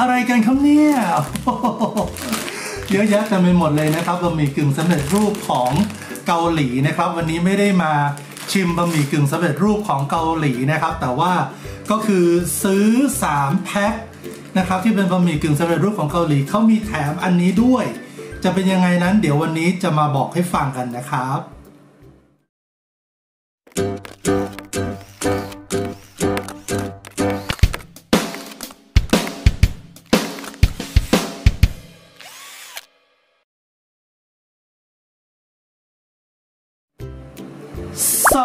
อะไรกันครับเนี่ยเยอะแยะเต็มไปหมดเลยนะครับบะหมี่กึ่งสำเร็จรูปของเกาหลีนะครับ วันนี้ไม่ได้มาชิมบะหมี่กึ่งสำเร็จรูปของเกาหลีนะครับ แต่ว่าก็คือซื้อ 3 แพ็คนะครับที่เป็นบะหมี่กึ่งสำเร็จรูปของเกาหลีเขามีแถมอันนี้ด้วย จะเป็นยังไงนั้นเดี๋ยววันนี้จะมาบอกให้ฟังกันนะครับ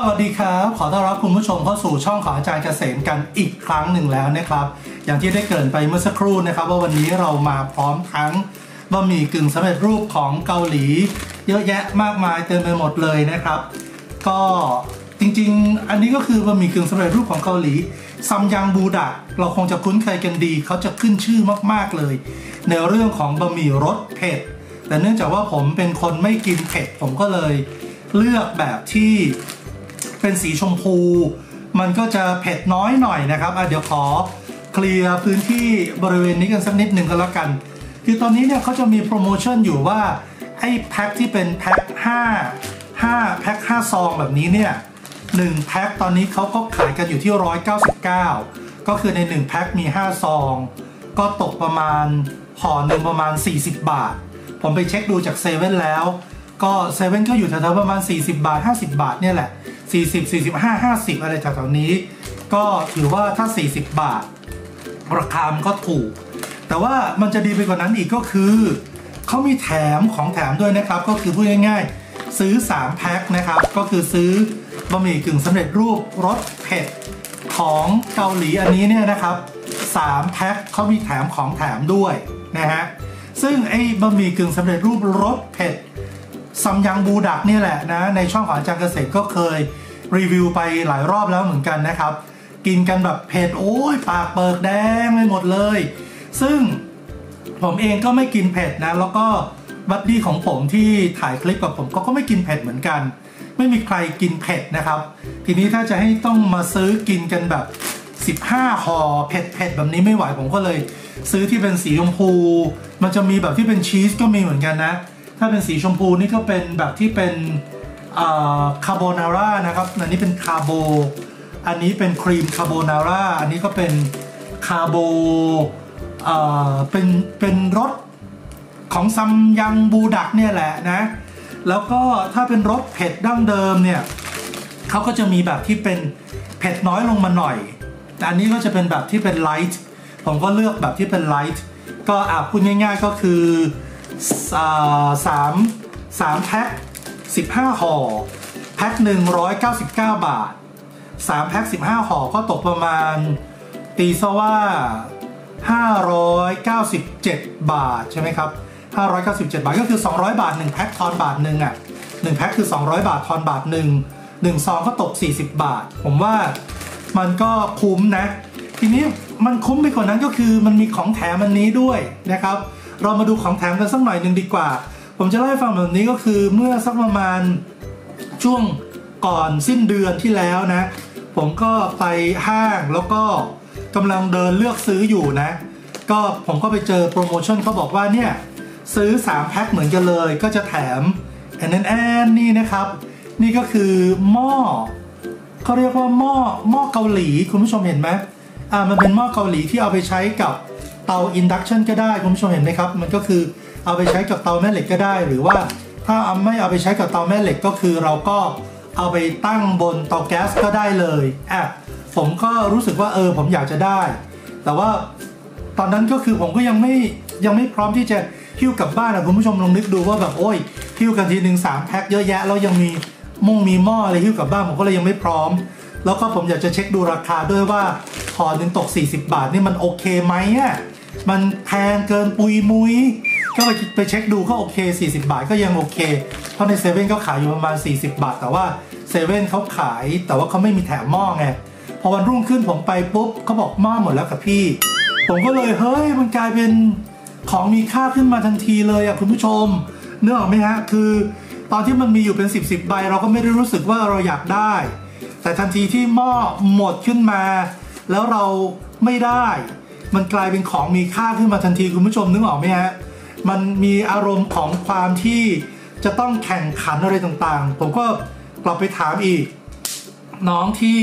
สวัสดีครับ ขอต้อนรับคุณผู้ชมเข้าสู่ช่องของอาจารย์เกษมกันอีกครั้งหนึ่งแล้วนะครับ อย่างที่ได้เกริ่นไปเมื่อสักครู่นะครับ ว่าวันนี้เรามาพร้อมทั้งบะหมี่กึ่งสำเร็จรูปของเกาหลี เยอะแยะมากมายเต็มไปหมดเลยนะครับ ก็จริงๆ อันนี้ก็คือบะหมี่กึ่งสำเร็จรูปของเกาหลีซัมยังบูดะเราคงจะคุ้นเคยกันดี เขาจะขึ้นชื่อมากๆเลย ในเรื่องของบะหมี่รสเผ็ดแต่เนื่องจากว่าผมเป็นคนไม่กินเผ็ดผมก็เลยเลือกแบบที่ เป็นสีชมพู มันก็จะเผ็ดน้อยหน่อยนะครับอะเดี๋ยวขอเคลียร์พื้นที่บริเวณนี้กันสักนิดหนึ่งก็แล้วกัน คือตอนนี้เนี่ยเขาจะมีโปรโมชั่นอยู่ว่าไอ้แพ็คที่เป็นแพ็ค5 5แพ็ค5ซองแบบนี้เนี่ย1แพ็คตอนนี้เขาก็ขายกันอยู่ที่ 199 ก็คือใน1แพ็คมี 5 ซอง ก็ตกประมาณห่อหนึ่งประมาณ 40 บาท ผมไปเช็คดูจากเซเว่นแล้ว ก็เซเว่นก็อยู่แถวๆประมาณ 40 บาท 50 บาทเนี่ยแหละ 40 45 50 อะไรแถวๆนี้ ก็ถือว่าถ้า 40 บาท ราคามันก็ถูก แต่ว่ามันจะดีไปกว่านั้นอีกก็คือเขามีแถมของแถมด้วยนะครับ ก็คือพูดง่ายๆ ซื้อ 3 แพ็คนะครับ ก็คือซื้อบะหมี่กึ่งสำเร็จรูปรสเผ็ดของเกาหลีอันนี้เนี่ยนะครับ3แพ็คเขามีแถมของแถมด้วยนะฮะซึ่งไอ้บะหมี่กึ่งสำเร็จรูปรสเผ็ด ซัมยังบูดักเนี่ยแหละนะ ในช่องของอาจารย์เกษตรก็เคยรีวิวไปหลายรอบแล้วเหมือนกันนะครับ กินกันแบบเผ็ดโอ้ยปากเปิกแดงไปหมดเลย ซึ่งผมเองก็ไม่กินเผ็ดนะ แล้วก็บัดดี้ของผมที่ถ่ายคลิปกับผมก็ก็ไม่กินเผ็ดเหมือนกัน ไม่มีใครกินเผ็ดนะครับ ทีนี้ถ้าจะให้ต้องมาซื้อกินกันแบบ 15ห่อเผ็ดเผ็ดแบบนี้ไม่ไหวผมก็เลย ซื้อที่เป็นสีชมพู มันจะมีแบบที่เป็นชีสก็มีเหมือนกันนะ ถ้าเป็นสีชมพูนี่ก็เป็นแบบที่เป็นคาโบนาร่านะครับ อันนี้เป็นคาโบ อันนี้เป็นครีมคาโบนาร่า อันนี้ก็เป็นคาโบเป็น เป็นรสของซัมยังบูดักเนี่ยแหละนะ แล้วก็ถ้าเป็นรสเผ็ดดั้งเดิมเนี่ยเขาก็จะมีแบบที่เป็นเผ็ดน้อยลงมาหน่อย แต่อันนี้ก็จะเป็นแบบที่เป็นไลท์ ผมก็เลือกแบบที่เป็นไลท์ ก็อาพูดง่ายๆก็คือ สามสามแพ็ค15ห่อแพ็คหนึ่งร้อยเก้าสิบเก้าบาท3แพ็ค15ห่อก็ตกประมาณ ตีซะว่า597บาทใช่ไหมครับ597บาทก็คือ200บาท1แพ็คทอนบาทหนึ่งอะ1แพ็คคือ200บาททอนบาทหนึ่ง1ซองก็ตก40บาท ผมว่ามันก็คุ้มนะ ทีนี้มันคุ้มไปกว่านั้นก็คือมันมีของแถมอันนี้ด้วยนะครับ เรามาดูของแถมกันสักหน่อยหนึ่งดีกว่า ผมจะเล่าให้ฟังแบบนี้ก็คือเมื่อสักประมาณช่วงก่อนสิ้นเดือนที่แล้วนะ ผมก็ไปห้างแล้วก็กำลังเดินเลือกซื้ออยู่นะ ก็ผมก็ไปเจอโปรโมชั่นเขาบอกว่าเนี่ย ซื้อ 3 แพ็คเหมือนกันเลย ก็จะแถมแอนแอนแอนนี่นะครับ นี่ก็คือหม้อเขาเรียกว่าหม้อหม้อเกาหลีคุณผู้ชมเห็นไหมอ่ามันเป็นหม้อเกาหลีที่เอาไปใช้กับ เตา induction ก็ได้คุณผู้ชมเห็นไหมครับ มันก็คือเอาไปใช้กับเตาแม่เหล็กก็ได้ หรือว่าถ้าไม่เอาไปใช้กับเตาแม่เหล็กก็คือเราก็เอาไปตั้งบนเตาแก๊สก็ได้เลยอะผมก็รู้สึกว่าเออผมอยากจะได้ แต่ว่าตอนนั้นก็คือผมก็ยังไม่ยังไม่พร้อมที่จะหิ้วกลับบ้านนะคุณผู้ชมลองนึกดูว่าแบบโอ้ยหิ้วกันทีหนึ่งสามแพ็คเยอะแยะแล้วยังมีมุ้งมีหม้ออะไรหิ้วกลับบ้านผมก็เลยยังไม่พร้อม แล้วก็ผมอยากจะเช็คดูราคาด้วยว่าห่อหนึ่งตก 40 บาทนี่มันโอเคไหมอะ มันแพงเกินปุยมุยก็ไปไปเช็คดูก็โอเค 40 บาทก็ยังโอเค เพราะในเซเว่นก็ขายอยู่ประมาณ 40 บาท แต่ว่าเซเว่นเขาขายแต่ว่าเขาไม่มีแถมหม้อไงพอวันรุ่งขึ้นผมไปปุ๊บเขาบอกหม้อหมดแล้วกับพี่ ผมก็เลยเฮ้ยมันกลายเป็นของมีค่าขึ้นมาทันทีเลยอะคุณผู้ชมเนื้อออกไหมฮะคือ ตอนที่มันมีอยู่เป็น 10บสใบเราก็ไม่ได้รู้สึกว่าเราอยากได้ แต่ทันทีที่หม้อหมดขึ้นมา แล้วเราไม่ได้ มันกลายเป็นของมีค่าขึ้นมาทันทีคุณผู้ชมนึกออกไหมฮะมันมีอารมณ์ของความที่จะต้องแข่งขันอะไรต่างๆ ผมก็กลับไปถามอีก น้องที่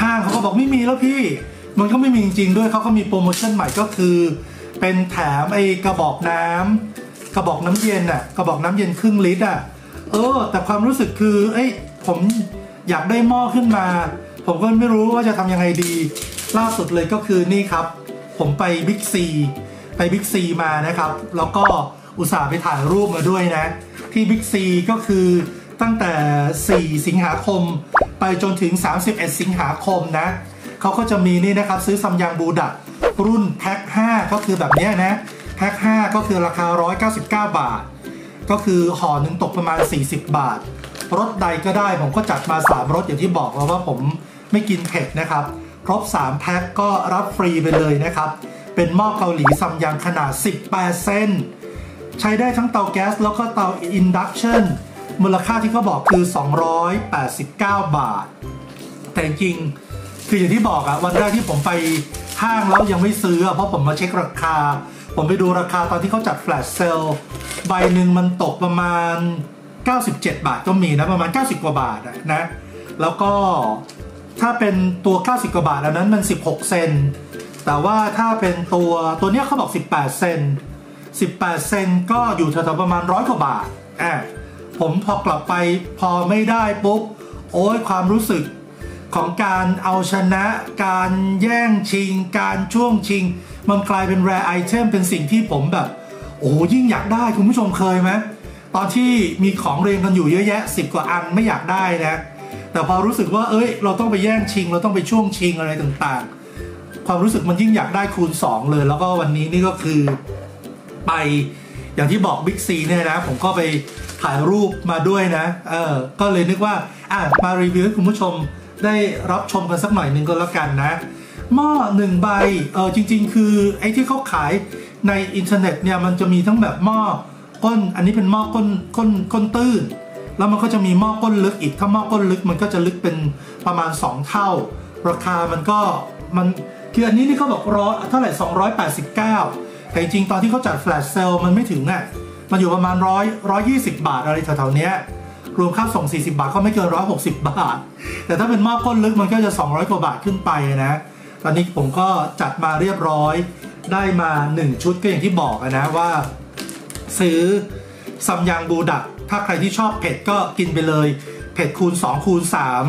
ห้างเขาก็บอกไม่มีแล้วพี่ มันก็ไม่มีจริงๆด้วยเขาก็มีโปรโมชั่นใหม่ก็คือ เป็นแถมไอ้กระบอกน้ำกระบอกน้ำเย็นอะกระบอกน้ำเย็นครึ่งลิตรอะเออ แต่ความรู้สึกคือเอ้ยผมอยากได้หม้อขึ้นมา ผมก็ไม่รู้ว่าจะทำยังไงดี ล่าสุดเลยก็คือนี่ครับ ผมไปบิ๊กซีไปบิ๊กซีมานะครับ แล้วก็อุตส่าห์ไปถ่ายรูปมาด้วยนะ ที่บิ๊กซีก็คือตั้งแต่ 4 สิงหาคม ไปจนถึง 31 สิงหาคมนะเขาก็จะมีนี่นะครับ ซื้อซัมยังบูดักรุ่นแพ็ค5ก็คือแบบนี้นะ แพ็ค5ก็คือราคา 199 บาท ก็คือห่อหนึ่งตกประมาณ 40 บาทรสใดก็ได้ผมก็จัดมา 3รสอย่างที่บอกแล้วว่าผมไม่กินเผ็ดนะครับ ครบ 3 แพ็คก็รับฟรีไปเลยนะครับ เป็นหม้อเกาหลีซัมยังขนาด 18 เซนใช้ได้ทั้งเตาแก๊สแล้วก็เตา induction มูลค่าที่เขาบอกคือ 289 บาท แต่จริงคืออย่างที่บอกอะวันแรกที่ผมไปห้างแล้วยังไม่ซื้อเพราะผมมาเช็คราคา ผมไปดูราคาตอนที่เขาจัด flash sale ใบหนึ่งมันตกประมาณ 97 บาทก็มีนะ ประมาณ 90 กว่าบาทนะ แล้วก็ ถ้าเป็นตัว 90 กว่าบาทอันนั้นมัน 16 เซน แต่ว่าถ้าเป็นตัวตัวเนี้ยเขาบอก 18 เซน 18 เซนก็อยู่แถวๆประมาณร้อยกว่าบาทอะผมพอกลับไปพอไม่ได้ปุ๊บ โอ้ยความรู้สึกของการเอาชนะ การแย่งชิง การช่วงชิง มันกลายเป็นแรไอเทมเป็นสิ่งที่ผมแบบ โอ้ยิ่งอยากได้คุณผู้ชมเคยไหมตอนที่มีของเรียงกันอยู่เยอะแยะสิบกว่าอันไม่อยากได้นะ แต่พอรู้สึกว่าเอ้ย เราต้องไปแย่งชิง เราต้องไปช่วงชิงอะไรต่างๆ ความรู้สึกมันยิ่งอยากได้คูณ 2 เลย แล้วก็วันนี้นี่ก็คือไปอย่างที่บอกบิ๊กซีเนี่ยนะ ผมก็ไปถ่ายรูปมาด้วยนะ เออ ก็เลยนึกว่า อะ มารีวิวให้คุณผู้ชมได้รับชมกันสักหน่อยหนึ่งก็แล้วกันนะ หม้อหนึ่งใบ เออจริง ๆ คือไอ้ที่เขาขายในอินเทอร์เน็ตเนี่ยมันจะมีทั้งแบบหม้อก้น อันนี้เป็นหม้อก้นก้นก้นตื้น แล้วมันก็จะมีหม้อก้นลึกอีก ถ้าหม้อก้นลึกมันก็จะลึกเป็นประมาณ 2 เท่า ราคามันก็มันคืออันนี้นี่เขาบอกร้อยเท่าไหร่289 แต่จริงๆตอนที่เขาจัด flash sale มันไม่ถึงอะมันอยู่ประมาณร้อยร้อยยี่สิบบาทอะไรแถวๆเนี้ยรวมค่าส่ง 40 บาทก็ไม่เกิน 160 บาท แต่ถ้าเป็นหม้อก้นลึกมันก็จะ 200 กว่าบาทขึ้นไปนะ ตอนนี้ผมก็จัดมาเรียบร้อย ได้มา 1 ชุดก็อย่างที่บอกนะว่า ซื้อซัมยังบูลดัก ถ้าใครที่ชอบเผ็ดก็กินไปเลย เผ็ดคูณ 2 คูณ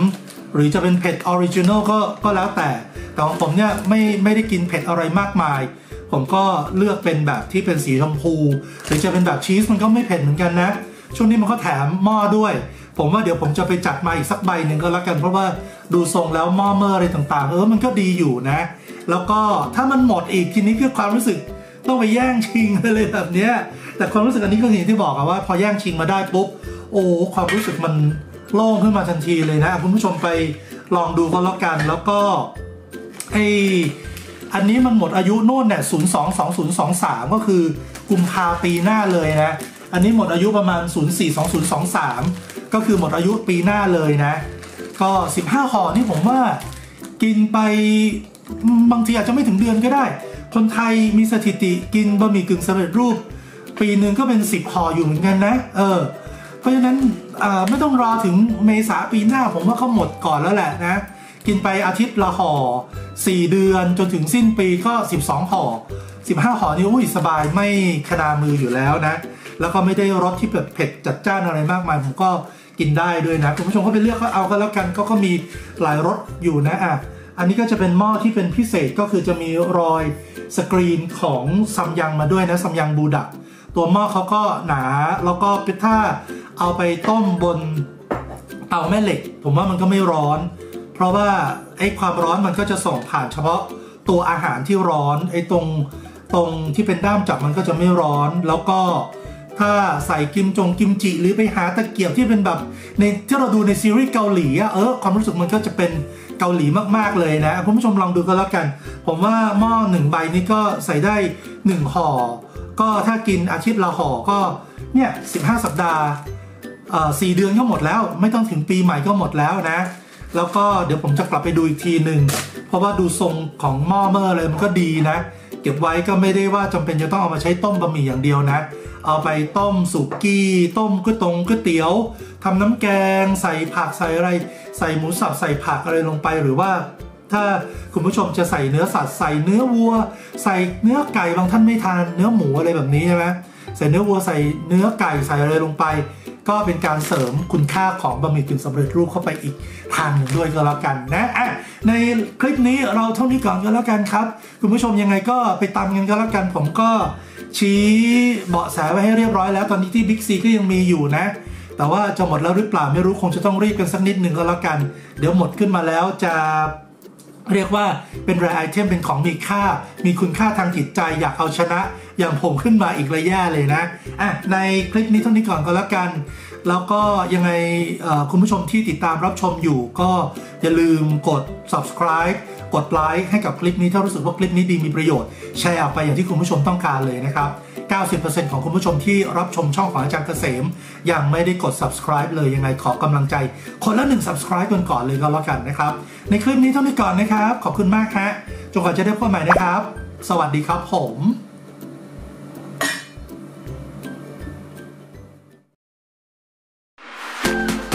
3 หรือจะเป็นเผ็ด original ก็ก็แล้วแต่ แต่ของผมเนี่ยไม่ไม่ได้กินเผ็ดอะไรมากมาย ผมก็เลือกเป็นแบบที่เป็นสีชมพู หรือจะเป็นแบบชีสมันก็ไม่เผ็ดเหมือนกันนะ ช่วงนี้มันก็แถมหม้อด้วย ผมว่าเดี๋ยวผมจะไปจัดมาอีกสักใบหนึ่งก็แล้วกันเพราะว่าดูทรงแล้วหม้อเมอร์อะไรต่างๆ เออมันก็ดีอยู่นะ แล้วก็ถ้ามันหมดอีกทีนี้คือความรู้สึกต้องไปแย่งชิงอะไรแบบเนี้ย แต่ความรู้สึกอันนี้ก็อย่างที่บอกอะว่า พอแย่งชิงมาได้ปุ๊บโอ้ความรู้สึกมันโล่งขึ้นมาทันทีเลยนะคุณผู้ชมไปลองดูก็แล้วกัน แล้วก็ไออันนี้มันหมดอายุโน่นเนี่ยศูนย์สองสองศูนย์สองสามก็คือกุมภาปีหน้าเลยนะ อันนี้หมดอายุประมาณ 042023 ก็คือหมดอายุปีหน้าเลยนะ ก็ 15ห่อนี่ผมว่ากินไปบางทีอาจจะไม่ถึงเดือนก็ได้ คนไทยมีสถิติกินบะหมี่กึ่งสำเร็จรูป ปีหนึ่งก็เป็น10ห่ออยู่เหมือนกันนะ เออ เพราะฉะนั้นไม่ต้องรอถึงเมษาปีหน้าผมว่าเขาหมดก่อนแล้วแหละนะ กินไปอาทิตย์ละห่อ4เดือนจนถึงสิ้นปีก็ 12ห่อ15ห่อนี่อุ้ยสบายไม่ขนามืออยู่แล้วนะ แล้วก็ไม่ได้รสที่แบบเผ็ดจัดจ้านอะไรมากมายผมก็กินได้ด้วยนะคุณผู้ชมก็ไปเลือกก็เอาก็แล้วกันก็ก็มีหลายรสอยู่นะอะอันนี้ก็จะเป็นหม้อที่เป็นพิเศษก็คือจะมีรอยสกรีนของซัมยังมาด้วยนะซัมยังบูดะ ตัวหม้อเขาก็หนาแล้วก็ถ้าเอาไปต้มบนเตาแม่เหล็ก ผมว่ามันก็ไม่ร้อน เพราะว่าไอ้ความร้อนมันก็จะส่งผ่านเฉพาะตัวอาหารที่ร้อนไอ้ตรงตรงที่เป็นด้ามจับมันก็จะไม่ร้อน แล้วก็ถ้าใส่กิมจงกิมจิ หรือไปหาตะเกียบที่เป็นแบบในที่เราดูในซีรีส์เกาหลีอะเออความรู้สึกมันก็จะเป็นเกาหลีมากๆเลยนะคุณผู้ชมลองดูก็แล้วกัน ผมว่าหม้อหนึ่งใบนี้ก็ใส่ได้หนึ่งห่อ ก็ถ้ากินอาทิตย์ละห่อก็เนี่ยสิสัปดาห์สี่เดือนก็หมดแล้ว ไม่ต้องถึงปีใหม่ก็หมดแล้วนะ แล้วก็เดี๋ยวผมจะกลับไปดูอีกทีหนึ่งเพราะว่าดูทรงของหม้อเมื่ออะไรมันก็ดีนะ เก็บไว้ก็ไม่ได้ว่าจำเป็นจะต้องเอามาใช้ต้มบะหมี่อย่างเดียวนะ เอาไปต้มสุกี้ ต้มก๋วยตงก๋วยเตี๋ยวทำน้ำแกง ใส่ผักใส่อะไร ใส่หมูสับใส่ผักอะไรลงไปหรือว่า ถ้าคุณผู้ชมจะใส่เนื้อสัตว์ใส่เนื้อวัว ใส่เนื้อไก่บางท่านไม่ทานเนื้อหมูอะไรแบบนี้ใช่ไหมใส่เนื้อวัวใส่เนื้อไก่ใส่อะไรลงไป ก็เป็นการเสริมคุณค่าของบะหมี่กึ่งสำเร็จรูปเข้าไปอีกทางหนึ่งด้วยก็แล้วกันนะอะในคลิปนี้เราเท่านี้ก่อนก็แล้วกันครับ คุณผู้ชมยังไงก็ไปตามกันก็แล้วกัน ผมก็ชี้เบาะแสไว้ให้เรียบร้อยแล้วตอนนี้ที่บิ๊กซีก็ยังมีอยู่นะแต่ว่าจะหมดแล้วหรือเปล่าไม่รู้คงจะต้องรีบกันสักนิดหนึ่งก็แล้วกัน เดี๋ยวหมดขึ้นมาแล้วจะ เรียกว่าเป็นรายไอเทมเป็นของมีค่า มีคุณค่าทางจิตใจอยากเอาชนะ อย่างผมขึ้นมาอีกระยะเลยนะอะในคลิปนี้เท่านี้ก่อนก็แล้วกัน แล้วก็ยังไงคุณผู้ชมที่ติดตามรับชมอยู่ ก็อย่าลืมกด subscribe กดไลค์ให้กับคลิปนี้ถ้ารู้สึกว่าคลิปนี้ดีมีประโยชน์แชร์ออกไปอย่างที่คุณผู้ชมต้องการเลยนะครับ 90%ของคุณผู้ชมที่รับชมช่องของอาจารย์เกษม ยังไม่ได้กด subscribe เลยยังไงขอกำลังใจ คนละหนึ่ง subscribe กันก่อนเลยก็แล้วกันนะครับ ในคลิปนี้เท่านี้ก่อนนะครับ ขอบคุณมากฮะจนกว่าจะได้พบใหม่นะครับ สวัสดีครับผม Bye.